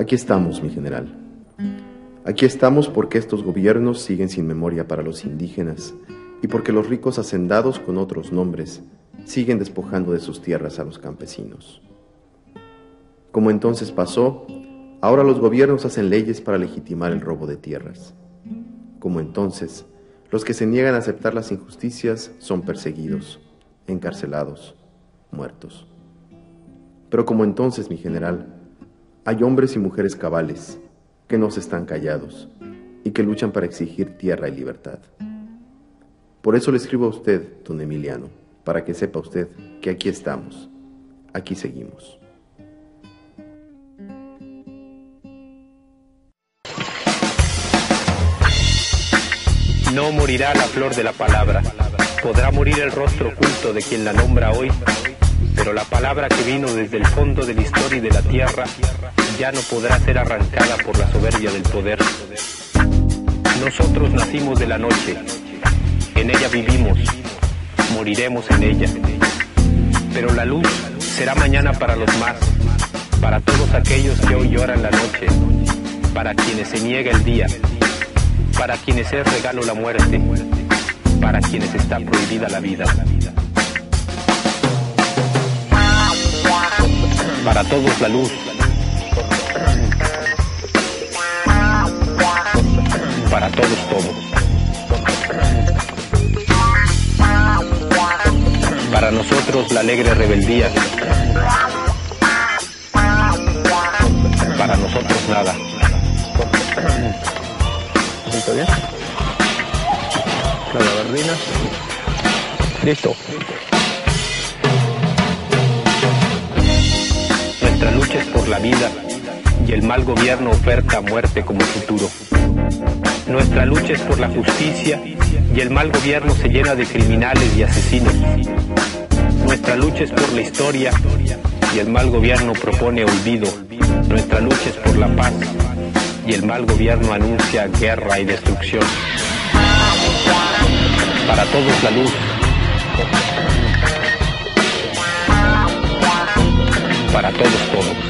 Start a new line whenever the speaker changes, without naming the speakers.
Aquí estamos, mi general. Aquí estamos porque estos gobiernos siguen sin memoria para los indígenas y porque los ricos hacendados con otros nombres siguen despojando de sus tierras a los campesinos. Como entonces pasó, ahora los gobiernos hacen leyes para legitimar el robo de tierras. Como entonces, los que se niegan a aceptar las injusticias son perseguidos, encarcelados, muertos. Pero como entonces, mi general, hay hombres y mujeres cabales que no se están callados y que luchan para exigir tierra y libertad. Por eso le escribo a usted, don Emiliano, para que sepa usted que aquí estamos, aquí seguimos.
No morirá la flor de la palabra, podrá morir el rostro oculto de quien la nombra hoy, pero la palabra que vino desde el fondo de la historia y de la tierra ya no podrá ser arrancada por la soberbia del poder. Nosotros nacimos de la noche, en ella vivimos, moriremos en ella, pero la luz será mañana para los más, para todos aquellos que hoy lloran la noche, para quienes se niega el día para quienes es regalo la muerte, para quienes está prohibida la vida. Para todos la luz. Para todos todo. Para nosotros la alegre rebeldía. Para nosotros nada. ¿Está bien? La. Listo. Nuestra lucha es por la vida y el mal gobierno oferta muerte como futuro. Nuestra lucha es por la justicia y el mal gobierno se llena de criminales y asesinos. Nuestra lucha es por la historia y el mal gobierno propone olvido. Nuestra lucha es por la paz y el mal gobierno anuncia guerra y destrucción. Para todos la luz. Para todos todos.